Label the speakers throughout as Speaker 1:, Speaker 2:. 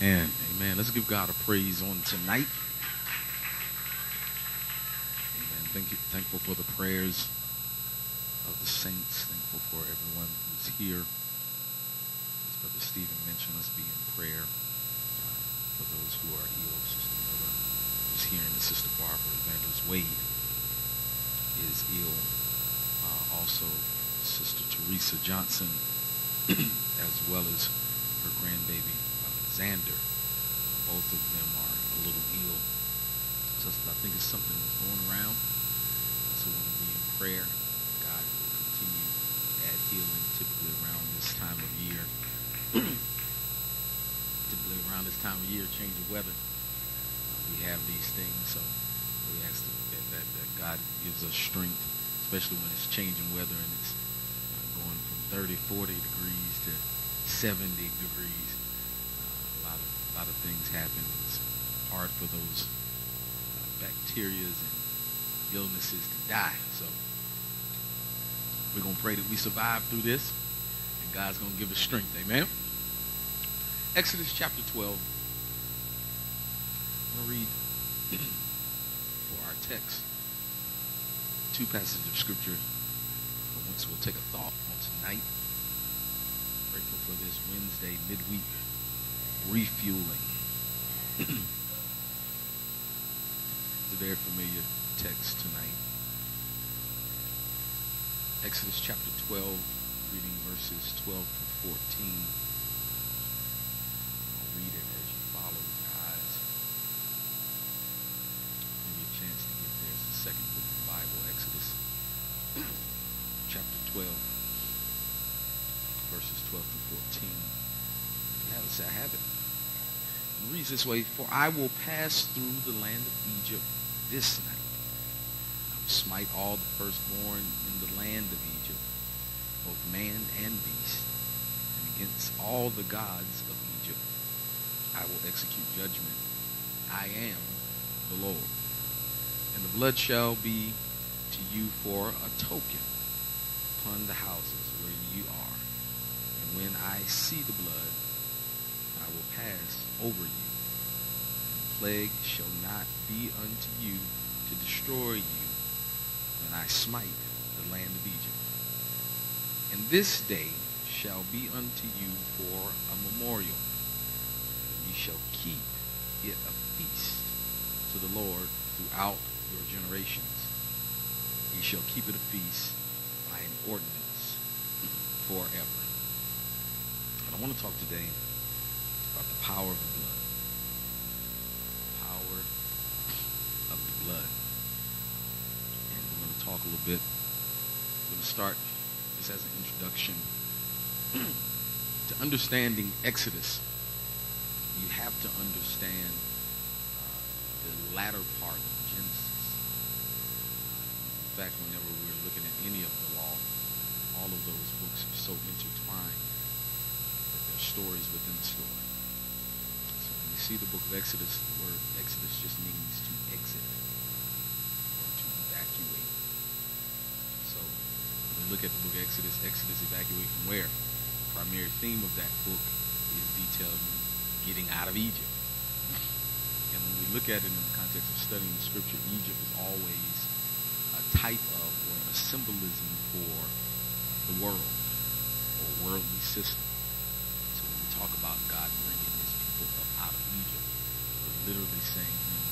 Speaker 1: Amen. Amen. Let's give God a praise on tonight. Amen. Thank you. Thankful for the prayers of the saints. Thankful for everyone who's here. As Brother Stephen mentioned, let's be in prayer uh, for those who are ill. Sister Miller is here, and Sister Barbara Evangelist Wade is ill. Uh, also, Sister Teresa Johnson, as well as her grandbaby Alexander. Uh, both of them are a little ill. So I think it's something that's going around. So we'll be in prayer. God will continue to add healing typically around this time of year. typically around this time of year, change of weather. Uh, we have these things, so we ask that, that, that God gives us strength, especially when it's changing weather and it's uh, going from 30, 40 degrees to 70 degrees. A lot of things happen. It's hard for those uh, bacteria and illnesses to die. So we're gonna pray that we survive through this, and God's gonna give us strength. Amen. Exodus chapter 12. I'm gonna read for our text two passages of scripture from which we'll take a thought on tonight. Grateful for this Wednesday midweek refueling. it's a very familiar text tonight. Exodus chapter 12, reading verses 12 through 14. I'll read it as you follow with your eyes. Give me a chance to get there. It's the second book of the Bible, Exodus chapter 12, verses 12 through 14. If you have it, say, I have it. This way, For I will pass through the land of Egypt this night. I will smite all the firstborn in the land of Egypt, both man and beast, and against all the gods of Egypt I will execute judgment. I am the Lord. And the blood shall be to you for a token upon the houses where you are. And when I see the blood, I will pass over you. Plague shall not be unto you to destroy you when I smite the land of Egypt. And this day shall be unto you for a memorial. And ye shall keep it a feast to the Lord throughout your generations. Ye shall keep it a feast by an ordinance forever. And I want to talk today about the power of the blood. Power of the blood. And we're going to talk a little bit. We're going to start this as an introduction to understanding Exodus. You have to understand uh, the latter part of Genesis. In fact, whenever we're looking at any of the law, all of those books are so intertwined that they're stories within the story. So when you see the book of Exodus, the word Exodus just means to exit or to evacuate. So when we look at the book Exodus, Exodus evacuate from where? The primary theme of that book is detailed getting out of Egypt. And when we look at it in the context of studying the scripture, Egypt is always a type of or a symbolism for the world or worldly system. So when we talk about God bringing his people up out of Egypt, we're literally saying him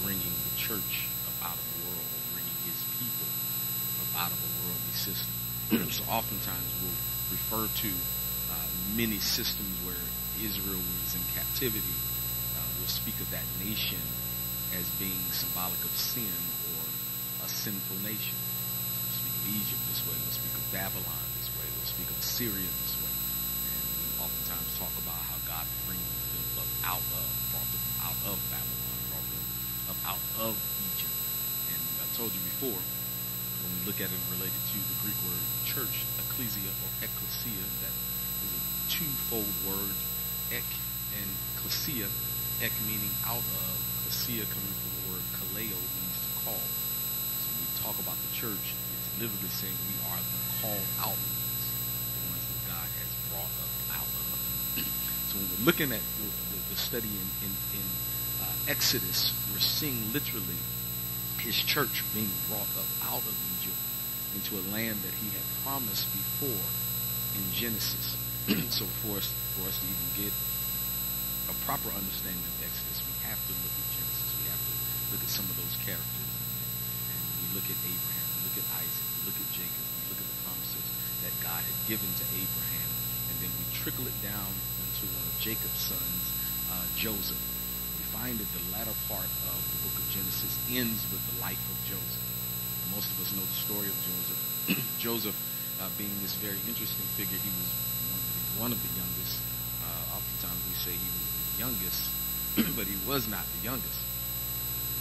Speaker 1: bringing the church up out of the world or bringing his people up out of a worldly system. so oftentimes we'll refer to uh, many systems where Israel was in captivity. Uh, we'll speak of that nation as being symbolic of sin or a sinful nation. So we'll speak of Egypt this way. We'll speak of Babylon this way. We'll speak of Assyria this way. And we oftentimes talk about how God brings them up out of, brought them out of Babylon, brought them up out of Egypt. And I told you before, when we look at it related to the Greek word church, ecclesia or ecclesia, that is a twofold word, ek and klesia, ek meaning out of, klesia coming from the word kaleo, means to call. So when we talk about the church, it's literally saying we are the called out ones, the ones that God has brought up out of. so when we're looking at the, the, the study in, in, in uh, Exodus, we're seeing literally his church being brought up out of Egypt into a land that he had promised before in Genesis. so for us, for us to even get a proper understanding of Exodus, we have to look at Genesis. We have to look at some of those characters. And we look at Abraham, we look at Isaac, we look at Jacob, we look at the promises that God had given to Abraham. And then we trickle it down into one of Jacob's sons, uh, Joseph. Find that the latter part of the book of Genesis ends with the life of Joseph. Most of us know the story of Joseph. Joseph, uh, being this very interesting figure, he was one of the, one of the youngest. Uh, oftentimes we say he was the youngest, but he was not the youngest.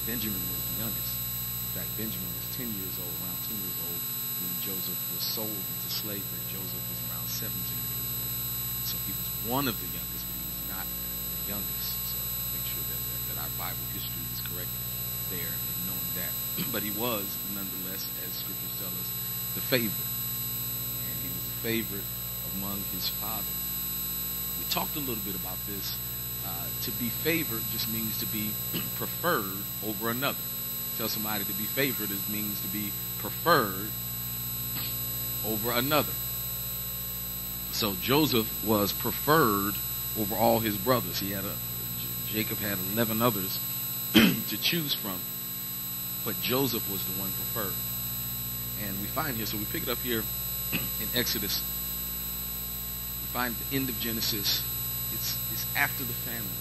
Speaker 1: Benjamin was the youngest. In fact, Benjamin was 10 years old, around 10 years old, when Joseph was sold into slavery. Joseph was around 17 years old. So he was one of the youngest, but he was not the youngest. Our Bible history is correct there and knowing that. but he was, nonetheless, as scriptures tell us, the favorite. And he was the favorite among his father. We talked a little bit about this. Uh, to be favored just means to be preferred over another. Tell somebody to be favored is means to be preferred over another. So Joseph was preferred over all his brothers. He had a Jacob had eleven others to choose from, but Joseph was the one preferred. And we find here, so we pick it up here in Exodus. We find the end of Genesis. It's it's after the famine.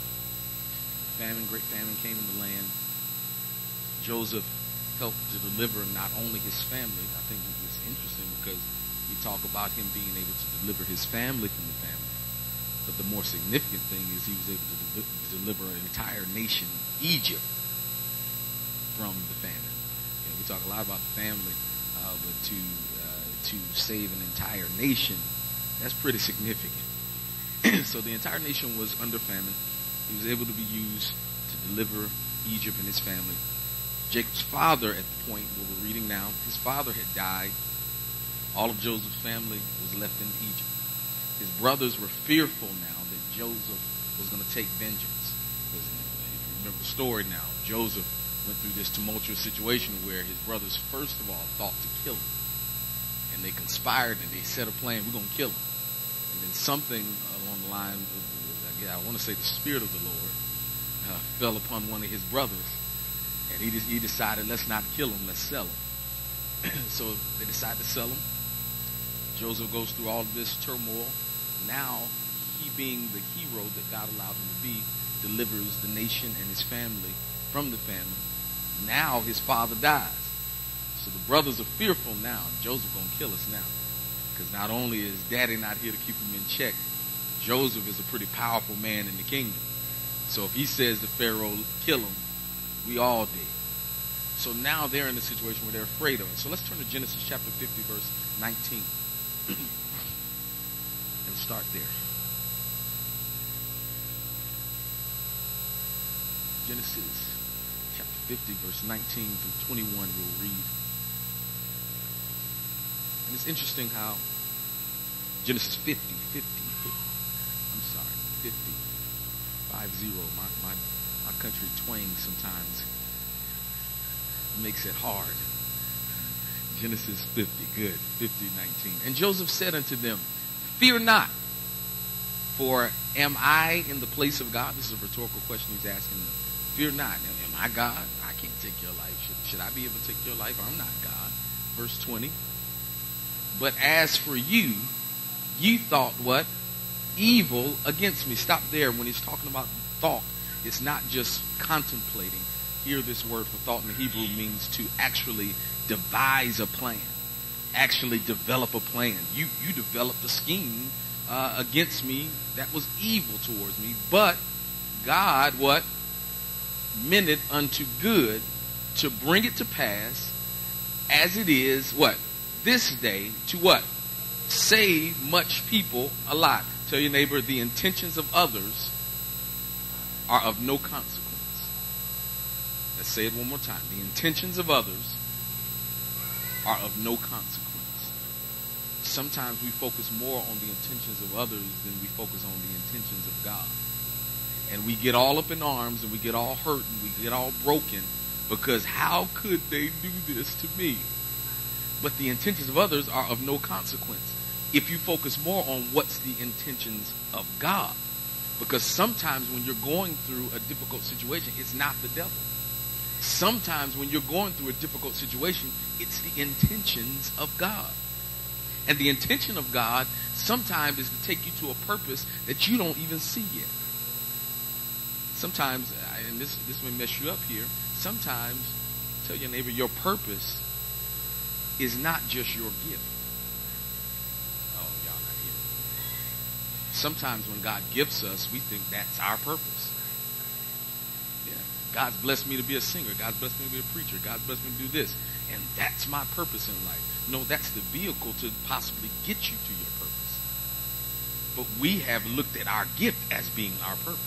Speaker 1: Famine, great famine came in the land. Joseph helped to deliver not only his family. I think it's interesting because we talk about him being able to deliver his family from the. But the more significant thing is he was able to de- deliver an entire nation, Egypt, from the famine. You know, we talk a lot about the family, uh, but to uh, to save an entire nation, that's pretty significant. so the entire nation was under famine. He was able to be used to deliver Egypt and his family. Jacob's father, at the point where we're reading now, his father had died. All of Joseph's family was left in Egypt. His brothers were fearful now that Joseph was going to take vengeance. If you remember the story now, Joseph went through this tumultuous situation where his brothers, first of all, thought to kill him. And they conspired and they set a plan, we're going to kill him. And then something along the line, I want to say the Spirit of the Lord, uh, fell upon one of his brothers. And he, he decided, let's not kill him, let's sell him. so they decided to sell him. Joseph goes through all this turmoil. Now, he being the hero that God allowed him to be, delivers the nation and his family from the famine. Now his father dies. So the brothers are fearful now. Joseph gonna kill us now. Because not only is daddy not here to keep him in check, Joseph is a pretty powerful man in the kingdom. So if he says to Pharaoh, kill him, we all did. So now they're in a situation where they're afraid of it. So let's turn to Genesis chapter 50, verse 19. and start there. Genesis chapter 50, verse 19 through 21, we'll read. And it's interesting how Genesis 50, 50, 50 I'm sorry, 50, 5 0. My, my, my country twang sometimes makes it hard. Genesis 50, good, 50, 19. And Joseph said unto them, Fear not, for am I in the place of God? This is a rhetorical question he's asking them. Fear not. Am I God? I can't take your life. Should, should I be able to take your life? I'm not God. Verse 20. But as for you, you thought what? Evil against me. Stop there when he's talking about thought. It's not just contemplating. Here, this word for thought in the Hebrew means to actually devise a plan, actually develop a plan. You you developed a scheme uh, against me that was evil towards me, but God what meant it unto good to bring it to pass as it is what this day to what save much people a lot. Tell your neighbor the intentions of others are of no consequence. Let's say it one more time. The intentions of others are of no consequence. Sometimes we focus more on the intentions of others than we focus on the intentions of God. And we get all up in arms and we get all hurt and we get all broken because how could they do this to me? But the intentions of others are of no consequence if you focus more on what's the intentions of God. Because sometimes when you're going through a difficult situation, it's not the devil. Sometimes when you're going through a difficult situation, it's the intentions of God. And the intention of God sometimes is to take you to a purpose that you don't even see yet. Sometimes, and this, this may mess you up here, sometimes tell your neighbor your purpose is not just your gift. Oh, y'all not here. Sometimes when God gifts us, we think that's our purpose. God's blessed me to be a singer. God's blessed me to be a preacher. God's blessed me to do this. And that's my purpose in life. No, that's the vehicle to possibly get you to your purpose. But we have looked at our gift as being our purpose.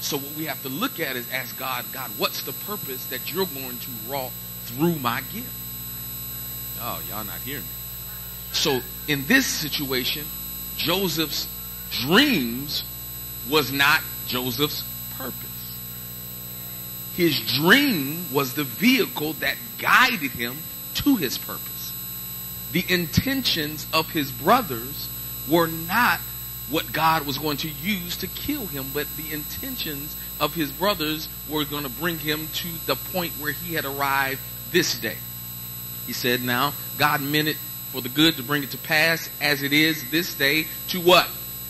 Speaker 1: So what we have to look at is ask God, God, what's the purpose that you're going to wrought through my gift? Oh, y'all not hearing me. So in this situation, Joseph's dreams was not Joseph's purpose. His dream was the vehicle that guided him to his purpose. The intentions of his brothers were not what God was going to use to kill him, but the intentions of his brothers were going to bring him to the point where he had arrived this day. He said, now God meant it for the good to bring it to pass as it is this day to what?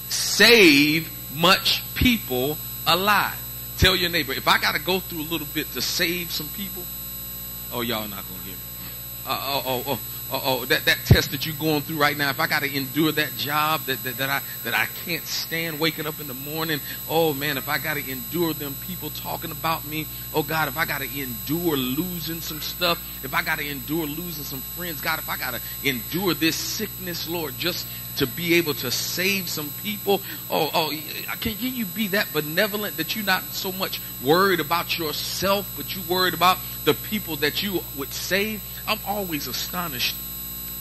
Speaker 1: Save much people alive. Tell your neighbor, if I got to go through a little bit to save some people, oh, y'all not going to hear me. Uh, oh, oh, oh, oh, that, that test that you're going through right now, if I got to endure that job that, that, that I, that I can't stand waking up in the morning, oh man, if I got to endure them people talking about me, oh God, if I got to endure losing some stuff, if I got to endure losing some friends, God, if I got to endure this sickness, Lord, just to be able to save some people. Oh, oh, can can you be that benevolent that you're not so much worried about yourself, but you worried about the people that you would save? I'm always astonished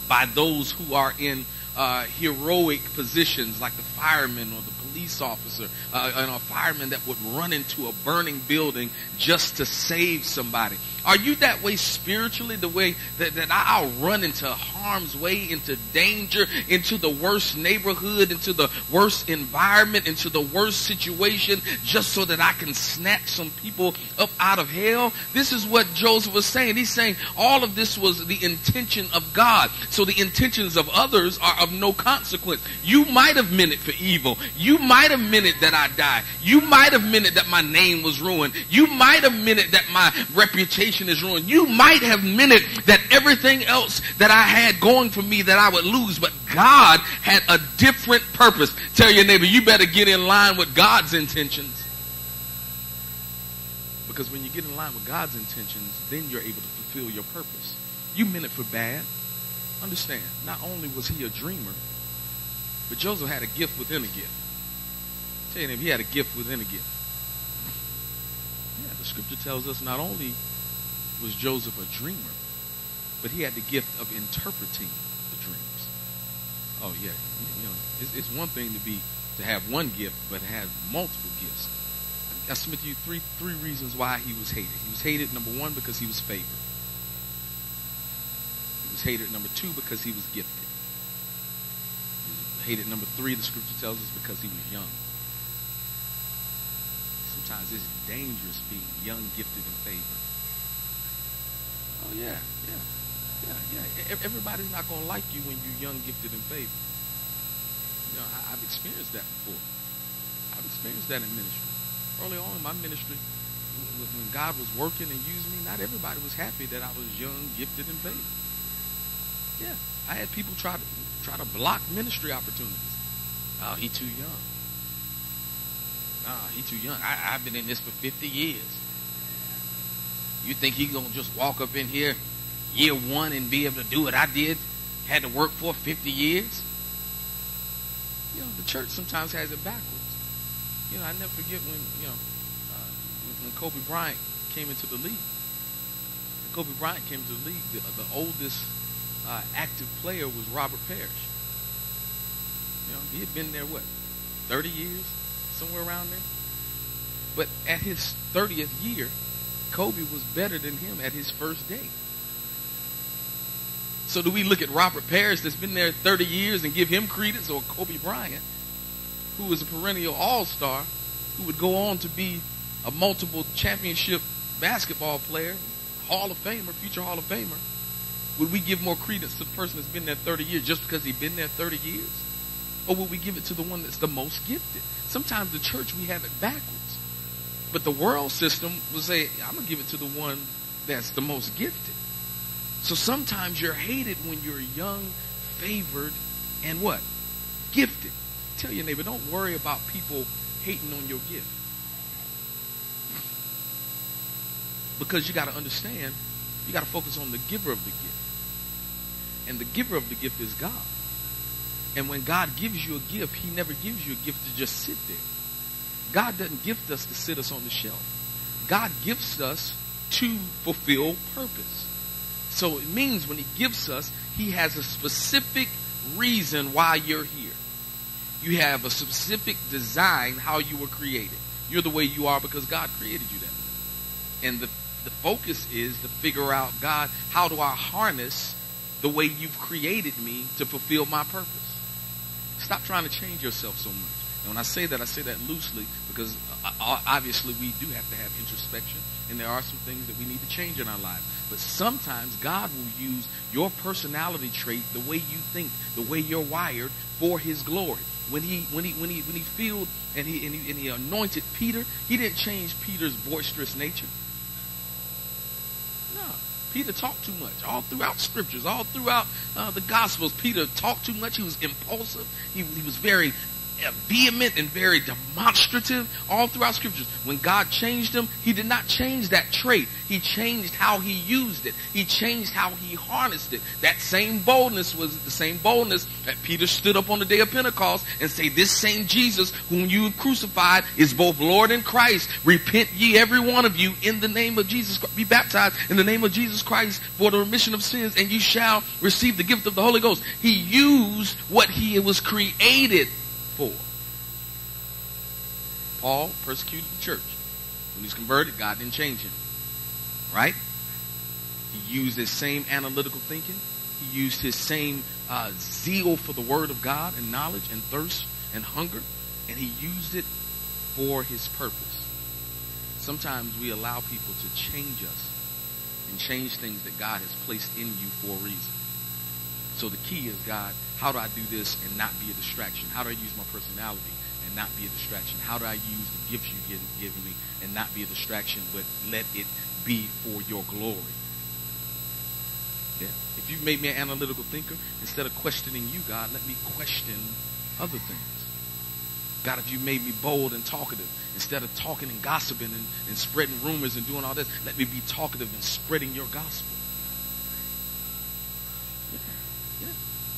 Speaker 1: by those who are in uh, heroic positions like the fireman or the police officer uh, and a fireman that would run into a burning building just to save somebody. Are you that way spiritually? The way that, that I'll run into harm's way, into danger, into the worst neighborhood, into the worst environment, into the worst situation, just so that I can snatch some people up out of hell? This is what Joseph was saying. He's saying all of this was the intention of God. So the intentions of others are of no consequence. You might have meant it for evil. You might have meant it that I die. You might have meant it that my name was ruined. You might have meant it that my reputation is ruined. You might have meant it that everything else that I had going for me that I would lose, but God had a different purpose. Tell your neighbor, you better get in line with God's intentions. Because when you get in line with God's intentions, then you're able to fulfill your purpose. You meant it for bad. Understand, not only was he a dreamer, but Joseph had a gift within a gift. Tell you, if he had a gift within a gift. Yeah, the scripture tells us not only was Joseph a dreamer, but he had the gift of interpreting the dreams. Oh yeah, you know, it's, it's one thing to be to have one gift, but have multiple gifts. I submit to you three three reasons why he was hated. He was hated number one because he was favored. He was hated number two because he was gifted. He was hated number three. The scripture tells us because he was young. Sometimes it's dangerous being young, gifted, and favored. Oh yeah, yeah, yeah, yeah. Everybody's not gonna like you when you're young, gifted, and favored. You know, I, have experienced that before. I've experienced that in ministry. Early on in my ministry, when God was working and using me, not everybody was happy that I was young, gifted, and favored. Yeah, I had people try to try to block ministry opportunities. Oh, he too young. Oh, he too young. I, I've been in this for 50 years. You think he gonna just walk up in here year one and be able to do what I did? Had to work for 50 years? You know, the church sometimes has it backwards. You know, I never forget when, you know, uh, when Kobe Bryant came into the league. When Kobe Bryant came into the league, the, the oldest uh, active player was Robert Parish. You know, he had been there, what, 30 years? Somewhere around there? But at his 30th year, Kobe was better than him at his first day. So do we look at Robert Parish that's been there 30 years and give him credence or Kobe Bryant, who was a perennial all-star, who would go on to be a multiple championship basketball player, Hall of Famer, future Hall of Famer? Would we give more credence to the person that's been there 30 years just because he's been there 30 years? Or would we give it to the one that's the most gifted? Sometimes the church, we have it backwards. But the world system will say, I'm going to give it to the one that's the most gifted. So sometimes you're hated when you're young, favored, and what? Gifted. Tell your neighbor, don't worry about people hating on your gift. Because you got to understand, you got to focus on the giver of the gift. And the giver of the gift is God. And when God gives you a gift, he never gives you a gift to just sit there. God doesn't gift us to sit us on the shelf. God gifts us to fulfill purpose. So it means when he gives us, he has a specific reason why you're here. You have a specific design how you were created. You're the way you are because God created you that way. And the, the focus is to figure out, God, how do I harness the way you've created me to fulfill my purpose? Stop trying to change yourself so much. And when I say that, I say that loosely because uh, uh, obviously we do have to have introspection and there are some things that we need to change in our lives. But sometimes God will use your personality trait, the way you think, the way you're wired for his glory. When he when he when he when he filled and he and he, and he anointed Peter, he didn't change Peter's boisterous nature. No. Peter talked too much all throughout scriptures, all throughout uh, the gospels. Peter talked too much. He was impulsive. He, he was very vehement and very demonstrative all throughout scriptures. When God changed him, he did not change that trait. He changed how he used it. He changed how he harnessed it. That same boldness was the same boldness that Peter stood up on the day of Pentecost and say, this same Jesus whom you crucified is both Lord and Christ. Repent ye every one of you in the name of Jesus. Be baptized in the name of Jesus Christ for the remission of sins and you shall receive the gift of the Holy Ghost. He used what he was created for. Paul persecuted the church. When he's converted, God didn't change him. Right? He used his same analytical thinking. He used his same uh, zeal for the word of God and knowledge and thirst and hunger. And he used it for his purpose. Sometimes we allow people to change us and change things that God has placed in you for a reason. So the key is, God, how do I do this and not be a distraction? How do I use my personality and not be a distraction? How do I use the gifts you've given me and not be a distraction, but let it be for your glory? Yeah. If you've made me an analytical thinker, instead of questioning you, God, let me question other things. God, if you made me bold and talkative, instead of talking and gossiping and, and spreading rumors and doing all this, let me be talkative and spreading your gospel.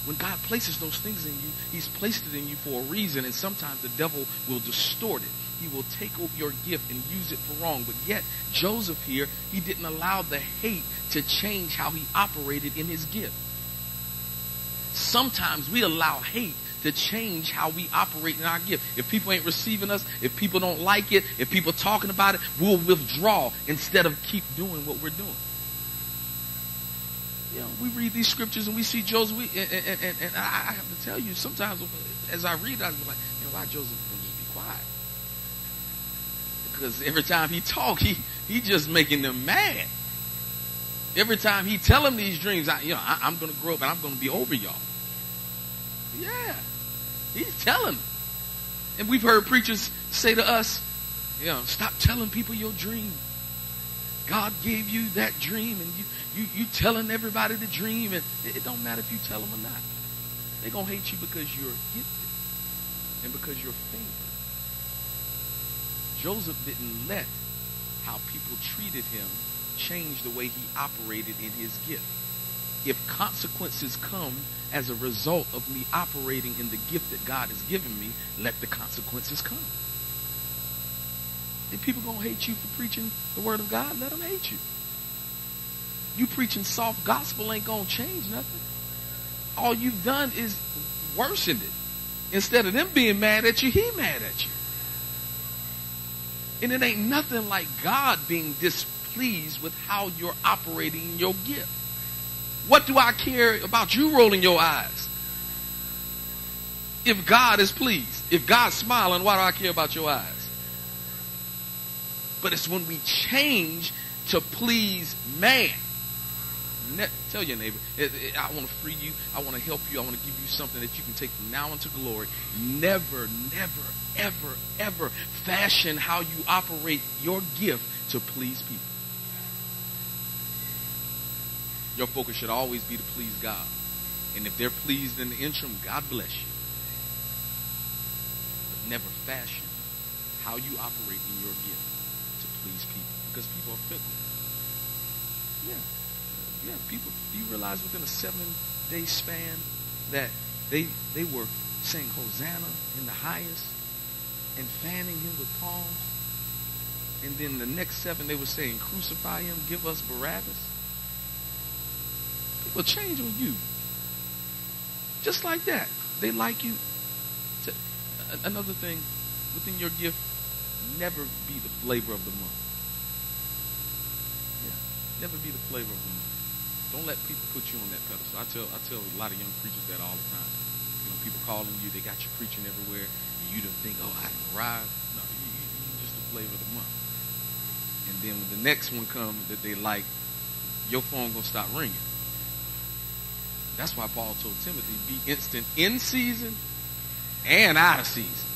Speaker 1: When God places those things in you, He's placed it in you for a reason, and sometimes the devil will distort it. He will take over your gift and use it for wrong. But yet, Joseph here, he didn't allow the hate to change how he operated in his gift. Sometimes we allow hate to change how we operate in our gift. If people ain't receiving us, if people don't like it, if people talking about it, we'll withdraw instead of keep doing what we're doing you know, we read these scriptures and we see Joseph, we, and, and, and, and, I have to tell you, sometimes as I read, I was like, you know, why Joseph just be quiet? Because every time he talk, he he just making them mad. Every time he tell them these dreams, I, you know, I, am going to grow up and I'm going to be over y'all. Yeah, he's telling them. And we've heard preachers say to us, you know, stop telling people your dream. God gave you that dream and you, you, you telling everybody the dream and it, it don't matter if you tell them or not. They're going to hate you because you're gifted and because you're favored. Joseph didn't let how people treated him change the way he operated in his gift. If consequences come as a result of me operating in the gift that God has given me, let the consequences come. If people gonna hate you for preaching the word of God, let them hate you. You preaching soft gospel ain't gonna change nothing. All you've done is worsened it. Instead of them being mad at you, he mad at you. And it ain't nothing like God being displeased with how you're operating your gift. What do I care about you rolling your eyes? If God is pleased, if God's smiling, why do I care about your eyes? But it's when we change to please man. Ne- tell your neighbor, I want to free you. I want to help you. I want to give you something that you can take from now into glory. Never, never, ever, ever fashion how you operate your gift to please people. Your focus should always be to please God. And if they're pleased in the interim, God bless you. But never fashion how you operate in your gift to please people. Because people are fickle. Yeah. Yeah, people do you realize within a seven day span that they they were saying Hosanna in the highest and fanning him with palms. And then the next seven they were saying, Crucify him, give us Barabbas. People change on you. Just like that. They like you. Another thing, within your gift, never be the flavor of the month. Yeah, never be the flavor of the month. Don't let people put you on that pedestal. I tell I tell a lot of young preachers that all the time. You know, people calling you, they got you preaching everywhere, and you don't think, oh, I can arrive. No, you, you, just the flavor of the month. And then when the next one comes that they like, your phone gonna stop ringing. That's why Paul told Timothy, be instant in season and out of season.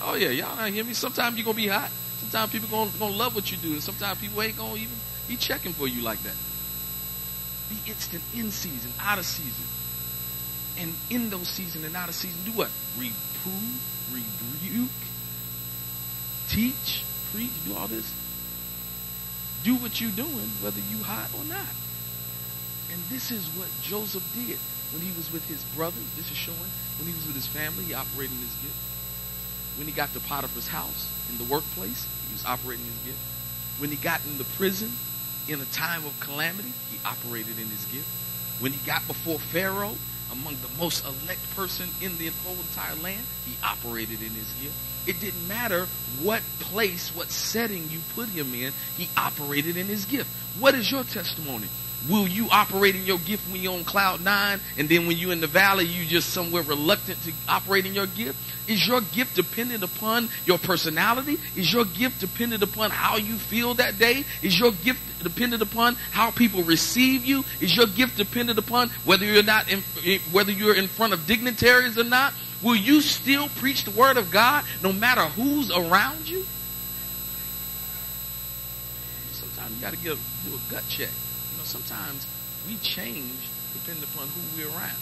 Speaker 1: Oh yeah, y'all hear me? Sometimes you're gonna be hot. Sometimes people gonna, gonna love what you do, and sometimes people ain't gonna even be checking for you like that. Be instant in season, out of season. And in those season and out of season, do what? Reprove, rebuke, teach, preach, do all this. Do what you're doing, whether you hot or not. And this is what Joseph did when he was with his brothers. This is showing when he was with his family, he operated his gift. When he got to Potiphar's house in the workplace, he was operating his gift. When he got in the prison, in a time of calamity, he operated in his gift. When he got before Pharaoh, among the most elect person in the whole entire land, he operated in his gift. It didn't matter what place, what setting you put him in, he operated in his gift. What is your testimony? Will you operate in your gift when you're on cloud nine and then when you're in the valley, you just somewhere reluctant to operate in your gift? Is your gift dependent upon your personality? Is your gift dependent upon how you feel that day? Is your gift dependent upon how people receive you? Is your gift dependent upon whether you're not in, eh, whether you're in front of dignitaries or not? Will you still preach the word of God no matter who's around you? Sometimes you got to give do a gut check sometimes we change depending upon who we're around.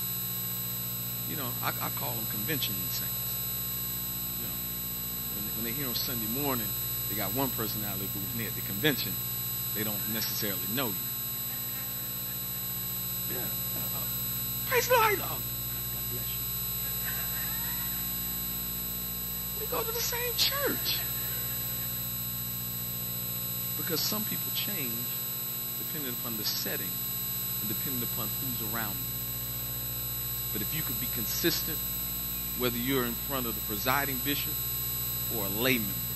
Speaker 1: You know, I, I call them convention saints. You know, when they, when they hear on Sunday morning, they got one personality, but when they're at the convention, they don't necessarily know you. Yeah. Uh, praise the Lord. Oh, God bless you. We go to the same church. Because some people change dependent upon the setting and dependent upon who's around you. But if you could be consistent, whether you're in front of the presiding bishop or a lay member,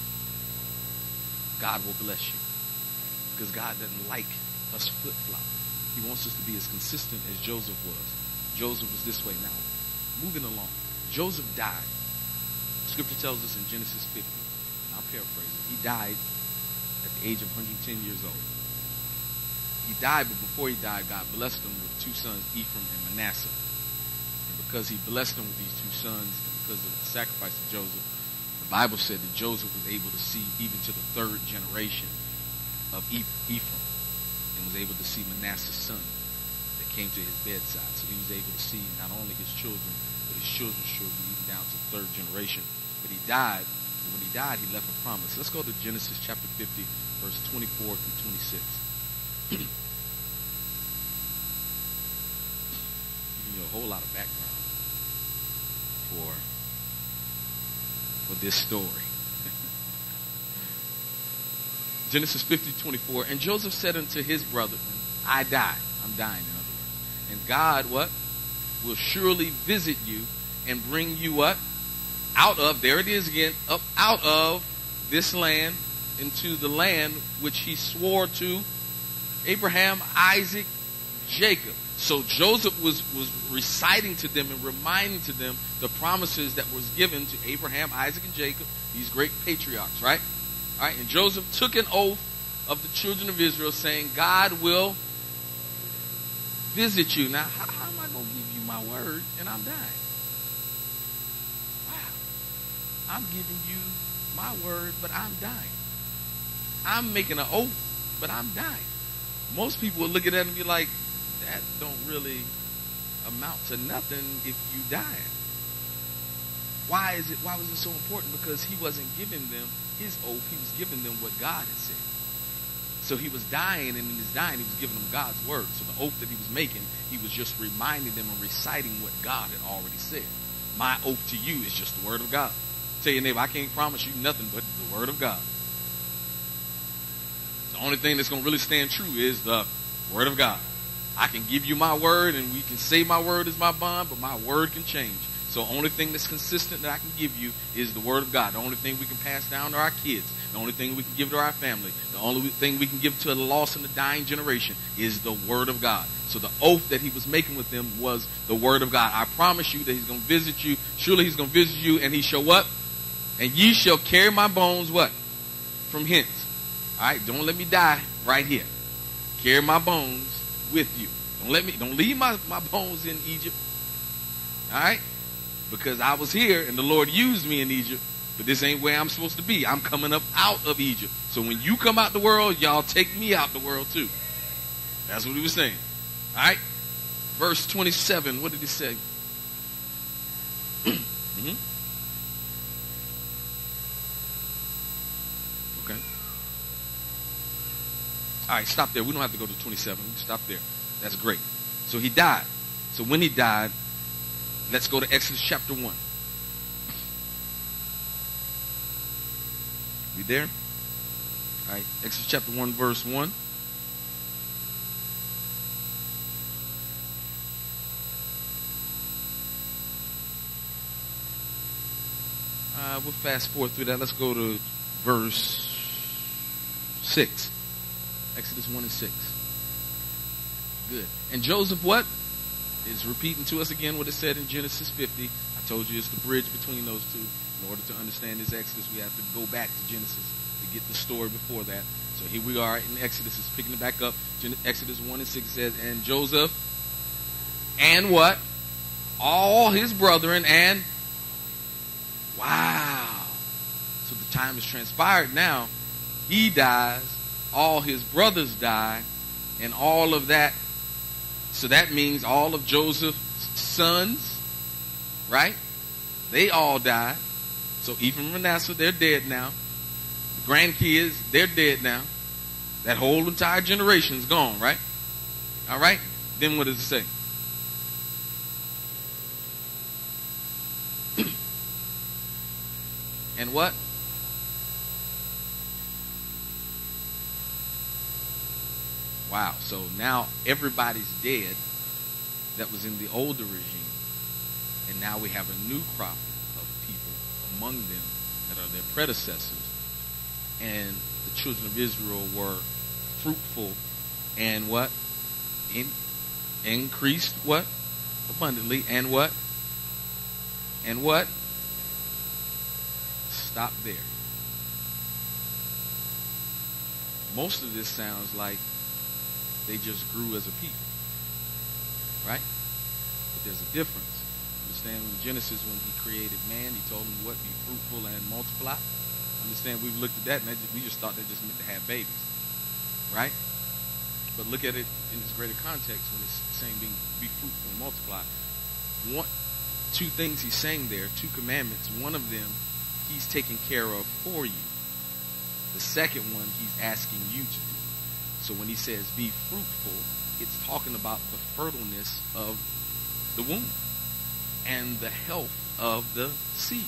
Speaker 1: God will bless you. Because God doesn't like us flip flop. He wants us to be as consistent as Joseph was. Joseph was this way. Now, moving along. Joseph died. Scripture tells us in Genesis 50. I'll paraphrase it. He died at the age of 110 years old he died, but before he died, God blessed him with two sons, Ephraim and Manasseh. And because he blessed him with these two sons, and because of the sacrifice of Joseph, the Bible said that Joseph was able to see even to the third generation of Ephraim, and was able to see Manasseh's son that came to his bedside. So he was able to see not only his children, but his children's children, even down to the third generation. But he died, and when he died, he left a promise. Let's go to Genesis chapter 50, verse 24 through 26. Giving you a whole lot of background for for this story. Genesis 50, 24. And Joseph said unto his brother, I die. I'm dying, in other words. And God, what? Will surely visit you and bring you what? Out of, there it is again, up out of this land into the land which he swore to Abraham, Isaac, Jacob. So Joseph was, was reciting to them and reminding to them the promises that was given to Abraham, Isaac, and Jacob, these great patriarchs, right? All right, and Joseph took an oath of the children of Israel saying, God will visit you. Now, how, how am I going to give you my word and I'm dying? Wow. I'm giving you my word, but I'm dying. I'm making an oath, but I'm dying. Most people will looking at that and be like, that don't really amount to nothing if you die. Why is it why was it so important? Because he wasn't giving them his oath, he was giving them what God had said. So he was dying, and in his dying, he was giving them God's word. So the oath that he was making, he was just reminding them and reciting what God had already said. My oath to you is just the word of God. Tell your neighbor, I can't promise you nothing but the word of God. The only thing that's going to really stand true is the word of God. I can give you my word and we can say my word is my bond, but my word can change. So the only thing that's consistent that I can give you is the word of God. The only thing we can pass down to our kids. The only thing we can give to our family. The only thing we can give to the lost and the dying generation is the word of God. So the oath that he was making with them was the word of God. I promise you that he's going to visit you. Surely he's going to visit you and he shall what? And ye shall carry my bones what? From hence. Right, don't let me die right here. Carry my bones with you. Don't let me, don't leave my, my bones in Egypt. All right? Because I was here and the Lord used me in Egypt, but this ain't where I'm supposed to be. I'm coming up out of Egypt. So when you come out the world, y'all take me out the world too. That's what he was saying. All right? Verse 27, what did he say? mm-hmm. All right, stop there. We don't have to go to 27. We Stop there. That's great. So he died. So when he died, let's go to Exodus chapter 1. We there? All right, Exodus chapter 1, verse 1. Uh, we'll fast forward through that. Let's go to verse 6. Exodus 1 and 6. Good. And Joseph, what? Is repeating to us again what it said in Genesis 50. I told you it's the bridge between those two. In order to understand this Exodus, we have to go back to Genesis to get the story before that. So here we are in Exodus. It's picking it back up. Exodus 1 and 6 says, And Joseph and what? All his brethren and wow. So the time has transpired now. He dies. All his brothers die. And all of that so that means all of Joseph's sons, right? They all died. So even Manasseh, they're dead now. The grandkids, they're dead now. That whole entire generation's gone, right? All right? Then what does it say? and what? Wow. So now everybody's dead that was in the older regime. And now we have a new crop of people among them that are their predecessors. And the children of Israel were fruitful and what? In, increased what? Abundantly. And what? And what? Stop there. Most of this sounds like they just grew as a people. Right? But there's a difference. Understand when Genesis, when he created man, he told him what? Be fruitful and multiply. Understand we've looked at that and that just, we just thought that just meant to have babies. Right? But look at it in its greater context when it's saying being be fruitful and multiply. One, two things he's saying there, two commandments. One of them he's taking care of for you. The second one he's asking you to do. So when he says be fruitful, it's talking about the fertileness of the womb and the health of the seed.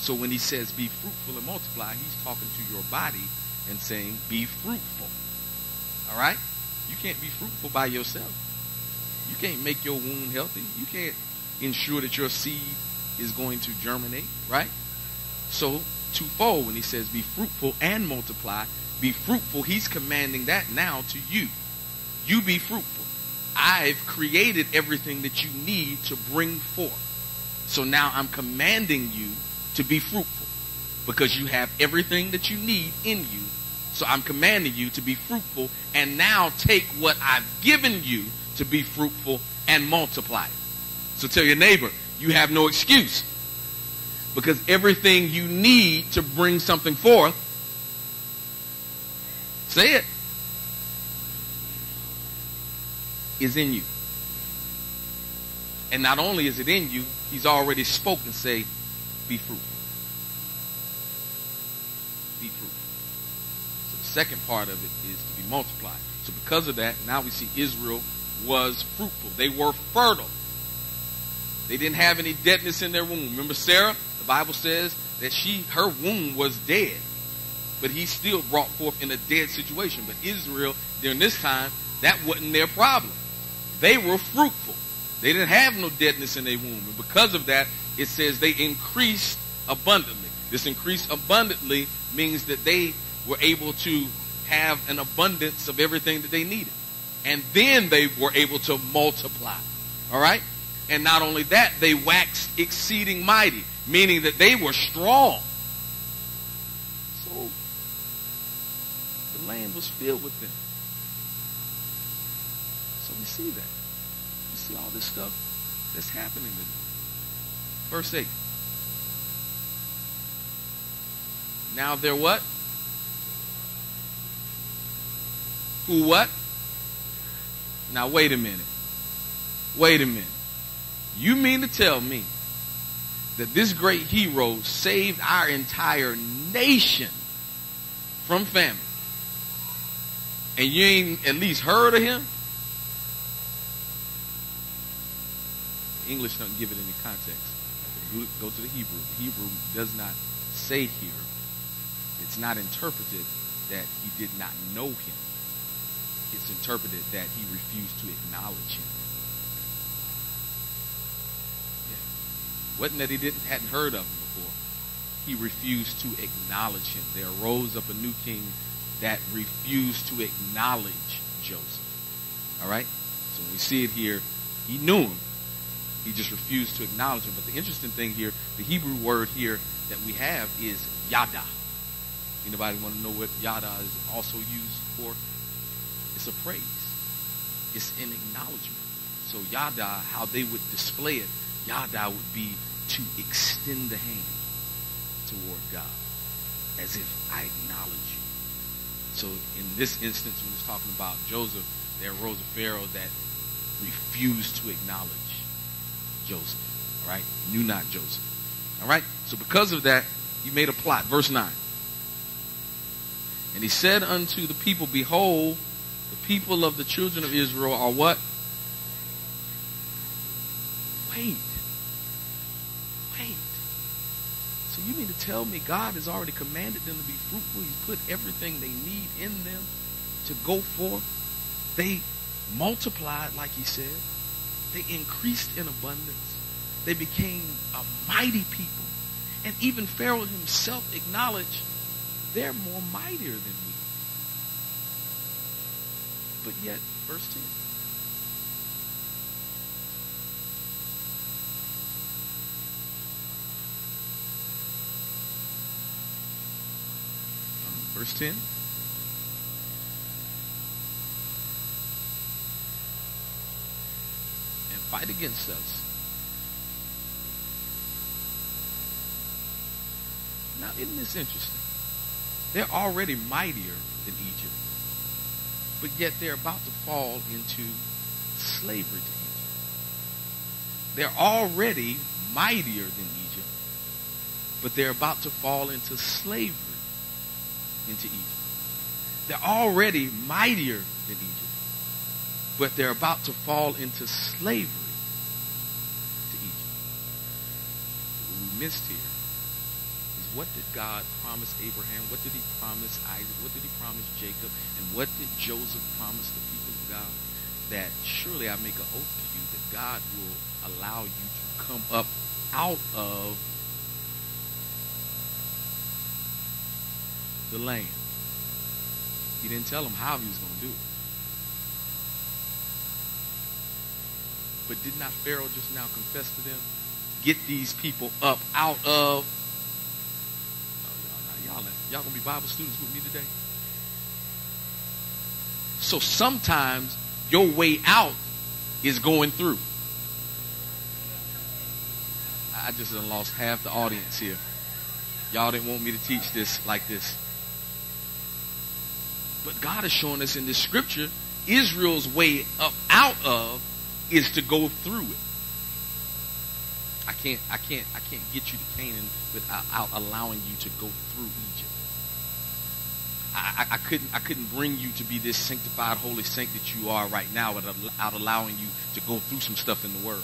Speaker 1: So when he says be fruitful and multiply, he's talking to your body and saying be fruitful. All right? You can't be fruitful by yourself. You can't make your womb healthy. You can't ensure that your seed is going to germinate, right? So twofold when he says be fruitful and multiply. Be fruitful, he's commanding that now to you. You be fruitful. I've created everything that you need to bring forth. So now I'm commanding you to be fruitful because you have everything that you need in you. So I'm commanding you to be fruitful and now take what I've given you to be fruitful and multiply. So tell your neighbor, you have no excuse because everything you need to bring something forth, say it, is in you. And not only is it in you, he's already spoken, say, be fruitful. Be fruitful. So the second part of it is to be multiplied. So because of that, now we see Israel was fruitful. They were fertile. They didn't have any deadness in their womb. Remember Sarah? The Bible says that she, her womb was dead. But he still brought forth in a dead situation. But Israel, during this time, that wasn't their problem. They were fruitful. They didn't have no deadness in their womb. And because of that, it says they increased abundantly. This increased abundantly means that they were able to have an abundance of everything that they needed. And then they were able to multiply. All right? And not only that, they waxed exceeding mighty, meaning that they were strong. So the land was filled with them. So we see that. We see all this stuff that's happening to them. Verse 8. Now they're what? Who what? Now wait a minute. Wait a minute. You mean to tell me that this great hero saved our entire nation from famine? And you ain't at least heard of him? English doesn't give it any context. Go to the Hebrew. The Hebrew does not say here, it's not interpreted that he did not know him. It's interpreted that he refused to acknowledge him. Yeah. Wasn't that he didn't hadn't heard of him before. He refused to acknowledge him. There arose up a new king that refused to acknowledge Joseph. All right? So when we see it here, he knew him, he just refused to acknowledge him. But the interesting thing here, the Hebrew word here that we have is yada. Anybody want to know what yada is also used for? It's a praise. It's an acknowledgement. So yada, how they would display it, yada would be to extend the hand toward God, as if I acknowledge you. So in this instance, when it's talking about Joseph, there arose a Pharaoh that refused to acknowledge Joseph. All right? Knew not Joseph. All right? So because of that, he made a plot. Verse 9. And he said unto the people, Behold, the people of the children of Israel are what? Wait. Wait. So you mean to tell me God has already commanded them to be fruitful? He's put everything they need in them to go forth. They multiplied, like he said. They increased in abundance. They became a mighty people. And even Pharaoh himself acknowledged they're more mightier than we. But yet, verse 10. Verse 10. fight against us. Now, isn't this interesting? They're already mightier than Egypt, but yet they're about to fall into slavery to Egypt. They're already mightier than Egypt, but they're about to fall into slavery into Egypt. They're already mightier than Egypt, but they're about to fall into slavery to Egypt. What we missed here is what did God promise Abraham? What did he promise Isaac? What did he promise Jacob? And what did Joseph promise the people of God? That surely I make an oath to you that God will allow you to come up out of the land. He didn't tell them how he was going to do it. But did not Pharaoh just now confess to them? Get these people up out of. Oh, y'all, y'all, y'all gonna be Bible students with me today? So sometimes your way out is going through. I just lost half the audience here. Y'all didn't want me to teach this like this. But God is showing us in this scripture Israel's way up out of is to go through it. I can't, I can't, I can't get you to Canaan without allowing you to go through Egypt. I, I, couldn't, I couldn't bring you to be this sanctified, holy saint that you are right now without allowing you to go through some stuff in the world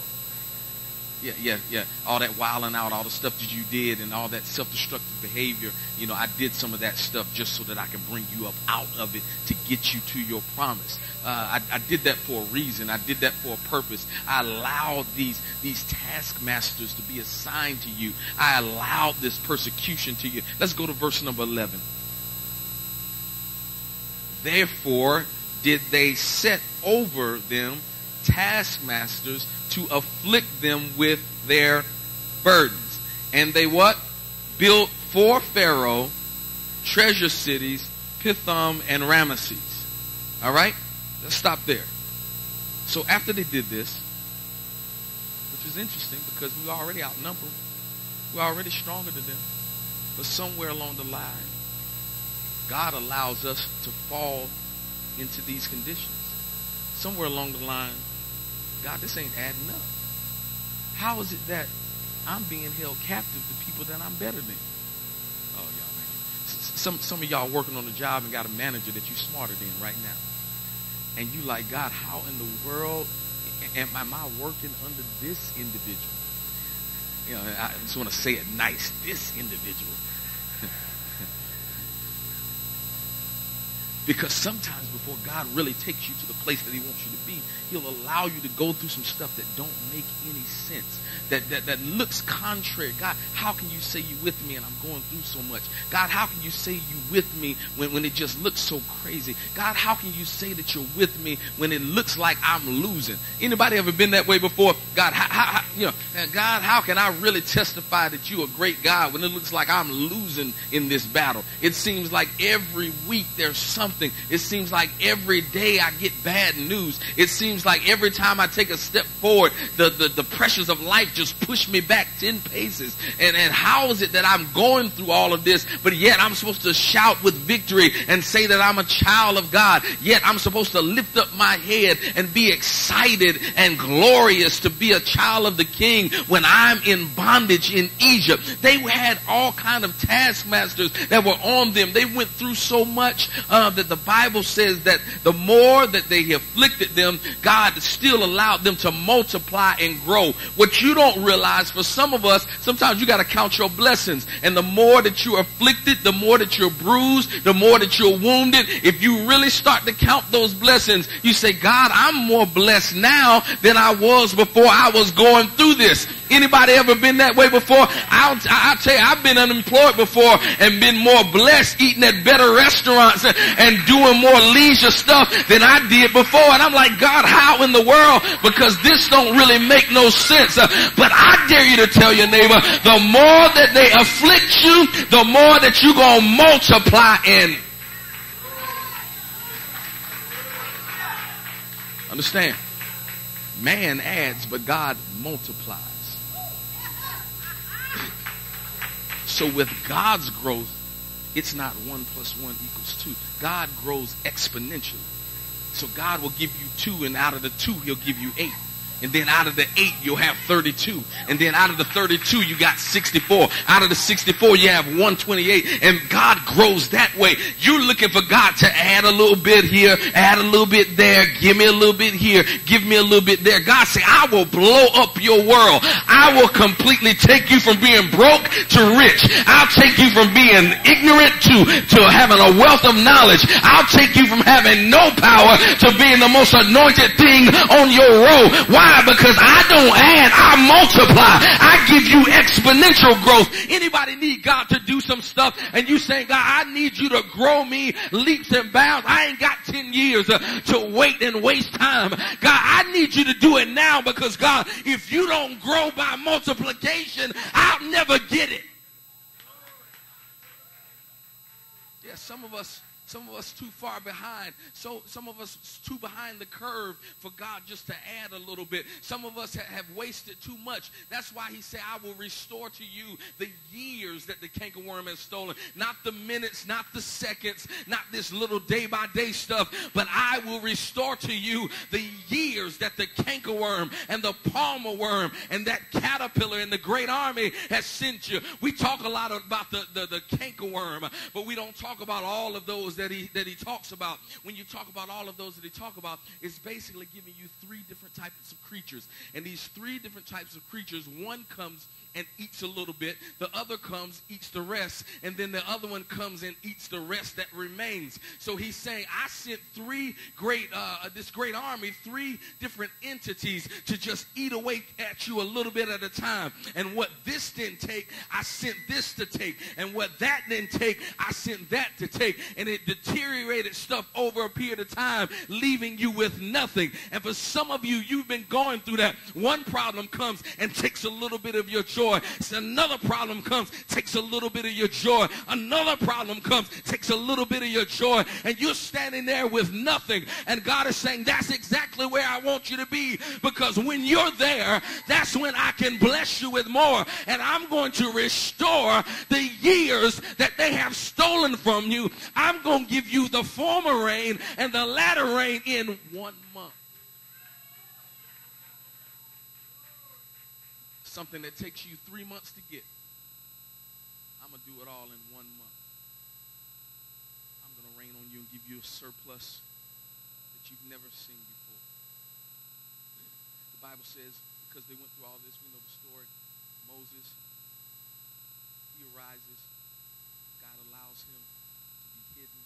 Speaker 1: yeah, yeah, yeah. All that wilding out, all the stuff that you did, and all that self-destructive behavior. You know, I did some of that stuff just so that I can bring you up out of it to get you to your promise. Uh, I, I did that for a reason. I did that for a purpose. I allowed these these taskmasters to be assigned to you. I allowed this persecution to you. Let's go to verse number eleven. Therefore, did they set over them taskmasters to afflict them with their burdens. And they what? Built for Pharaoh treasure cities, Pithom and Ramesses. All right? Let's stop there. So after they did this, which is interesting because we already outnumbered, we're already stronger than them. But somewhere along the line, God allows us to fall into these conditions. Somewhere along the line, God, this ain't adding up. How is it that I'm being held captive to people that I'm better than? Oh, y'all, man. Some, some of y'all working on a job and got a manager that you smarter than right now. And you like, God, how in the world am, am I working under this individual? You know, I just want to say it nice. This individual. Because sometimes before God really takes you to the place that he wants you to be, he'll allow you to go through some stuff that don't make any sense that, that, that looks contrary. God, how can you say you with me and I'm going through so much? God, how can you say you with me when, when it just looks so crazy? God, how can you say that you're with me when it looks like I'm losing? Anybody ever been that way before? God, how, how, you know, God, how can I really testify that you're a great God when it looks like I'm losing in this battle? It seems like every week there's something. It seems like every day I get bad news. It seems like every time I take a step forward, the, the, the pressures of life just push me back 10 paces. And, and how is it that I'm going through all of this, but yet I'm supposed to shout with victory and say that I'm a child of God. Yet I'm supposed to lift up my head and be excited and glorious to be a child of the king when I'm in bondage in Egypt. They had all kind of taskmasters that were on them. They went through so much uh, that the Bible says that the more that they afflicted them, God still allowed them to multiply and grow. What you don't realize for some of us, sometimes you got to count your blessings. And the more that you're afflicted, the more that you're bruised, the more that you're wounded. If you really start to count those blessings, you say, God, I'm more blessed now than I was before I was going through this. Anybody ever been that way before? I'll, I'll tell you, I've been unemployed before and been more blessed eating at better restaurants and doing more leisure stuff than I did before. And I'm like, God, how in the world? Because this don't really make no sense. Uh, but I dare you to tell your neighbor, the more that they afflict you, the more that you're going to multiply in. Understand? Man adds, but God multiplies. So with God's growth, it's not one plus one equals two. God grows exponentially. So God will give you two, and out of the two, He'll give you eight. And then out of the eight, you'll have 32. And then out of the 32, you got 64. Out of the 64, you have 128. And God grows that way. You're looking for God to add a little bit here, add a little bit there, give me a little bit here, give me a little bit there. God say, I will blow up your world. I will completely take you from being broke to rich. I'll take you from being ignorant to, to having a wealth of knowledge. I'll take you from having no power to being the most anointed thing on your road. Why? Why? Because I don't add, I multiply. I give you exponential growth. Anybody need God to do some stuff and you saying, God, I need you to grow me leaps and bounds. I ain't got 10 years uh, to wait and waste time. God, I need you to do it now because God, if you don't grow by multiplication, I'll never get it. Yeah, some of us some of us too far behind. So some of us too behind the curve for God just to add a little bit. Some of us have wasted too much. That's why he said, I will restore to you the years that the cankerworm has stolen. Not the minutes, not the seconds, not this little day by day stuff, but I will restore to you the years that the cankerworm and the palmer worm and that caterpillar and the great army has sent you. We talk a lot about the, the, the cankerworm, but we don't talk about all of those that he that he talks about, when you talk about all of those that he talk about, is basically giving you three different types of creatures. And these three different types of creatures, one comes and eats a little bit. The other comes, eats the rest. And then the other one comes and eats the rest that remains. So he's saying, I sent three great, uh, this great army, three different entities to just eat away at you a little bit at a time. And what this didn't take, I sent this to take. And what that didn't take, I sent that to take. And it deteriorated stuff over a period of time, leaving you with nothing. And for some of you, you've been going through that. One problem comes and takes a little bit of your. So another problem comes, takes a little bit of your joy. Another problem comes, takes a little bit of your joy. And you're standing there with nothing. And God is saying, that's exactly where I want you to be. Because when you're there, that's when I can bless you with more. And I'm going to restore the years that they have stolen from you. I'm going to give you the former rain and the latter rain in one month. Something that takes you three months to get. I'm going to do it all in one month. I'm going to rain on you and give you a surplus that you've never seen before. The Bible says, because they went through all this, we know the story. Moses, he arises. God allows him to be hidden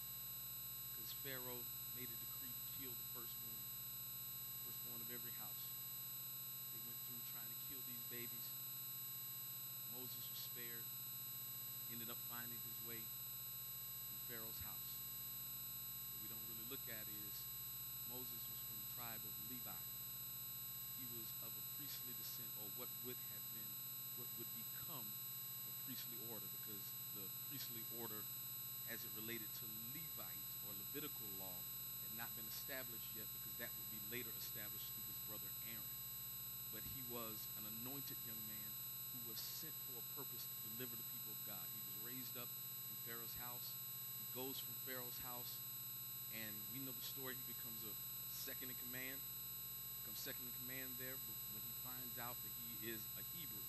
Speaker 1: because Pharaoh made a decree to kill the firstborn, firstborn of every house. Babies. Moses was spared, ended up finding his way in Pharaoh's house. What we don't really look at is Moses was from the tribe of Levi. He was of a priestly descent, or what would have been, what would become a priestly order, because the priestly order, as it related to Levite or Levitical law, had not been established yet, because that would be later established through his brother Aaron. But he was an anointed young man who was sent for a purpose to deliver the people of God. He was raised up in Pharaoh's house. He goes from Pharaoh's house, and we know the story. He becomes a second in command, becomes second in command there. But when he finds out that he is a Hebrew,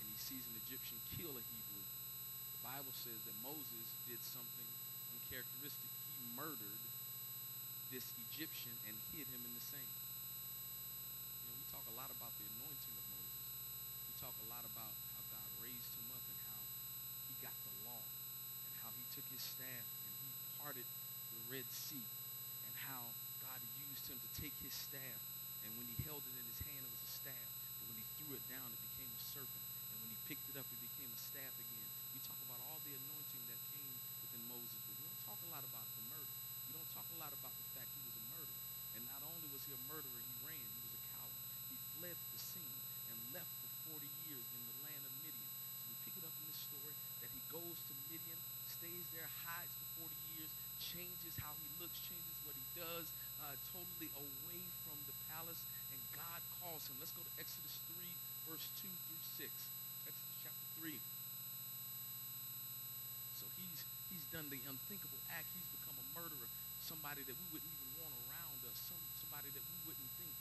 Speaker 1: and he sees an Egyptian kill a Hebrew, the Bible says that Moses did something uncharacteristic. He murdered this Egyptian and hid him in the sand. You know, we talk a lot about the anointing of Moses. We talk a lot about how God raised him up and how he got the law and how he took his staff and he parted the Red Sea and how God used him to take his staff and when he held it in his hand, it was a staff. But when he threw it down, it became a serpent. And when he picked it up, it became a staff again. We talk about all the anointing that came within Moses, but we don't talk a lot about the murder. We don't talk a lot about the fact he was a murderer. And not only was he a murderer, he ran. He was a coward. He fled the scene and left for 40 years in the land of Midian. So we pick it up in this story that he goes to Midian, stays there, hides for 40 years, changes how he looks, changes what he does, uh, totally away from the palace, and God calls him. Let's go to Exodus 3, verse 2 through 6. Exodus chapter 3. So he's he's done the unthinkable act. He's become a murderer, somebody that we wouldn't even want around us, some, somebody that we wouldn't think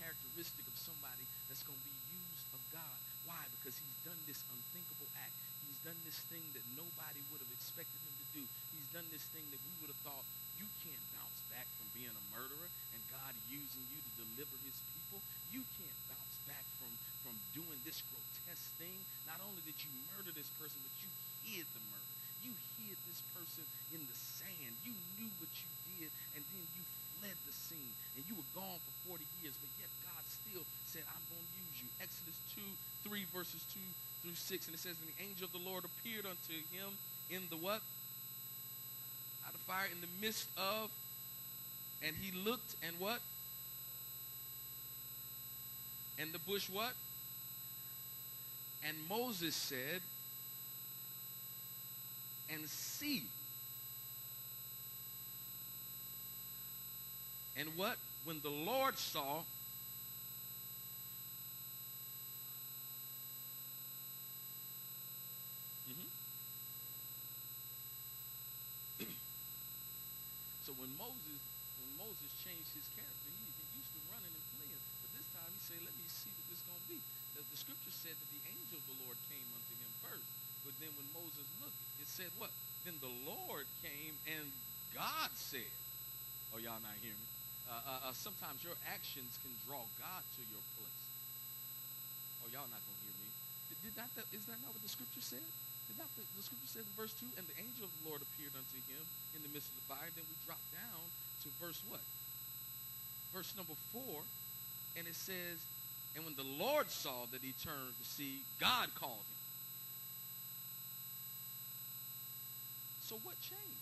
Speaker 1: characteristic of somebody that's going to be used of God. Why? Because he's done this unthinkable act. He's done this thing that nobody would have expected him to do. He's done this thing that we would have thought you can't bounce back from being a murderer and God using you to deliver his people. You can't bounce back from, from doing this grotesque thing. Not only did you murder this person, but you hid the murder. You hid this person in the sand. You knew what you did, and then you fled the scene. And you were gone for 40 years, but yet God still said, I'm going to use you. Exodus 2, 3 verses 2 through 6. And it says, And the angel of the Lord appeared unto him in the what? Out of fire in the midst of, and he looked and what? And the bush what? And Moses said, and see. And what? When the Lord saw, mm-hmm. so when Moses, when Moses changed his character, he, he used to running and fleeing. But this time he said, let me see what this is going to be. The, the scripture said that the angel of the Lord came unto him first. But then when Moses looked, it said what? Then the Lord came and God said, oh, y'all not hearing me? Uh, uh, uh, sometimes your actions can draw God to your place. Oh, y'all not going to hear me. Did, not that, is that not what the scripture said? Did not the, the scripture said in verse 2, and the angel of the Lord appeared unto him in the midst of the fire. Then we drop down to verse what? Verse number 4, and it says, and when the Lord saw that he turned to see, God called him. So what changed?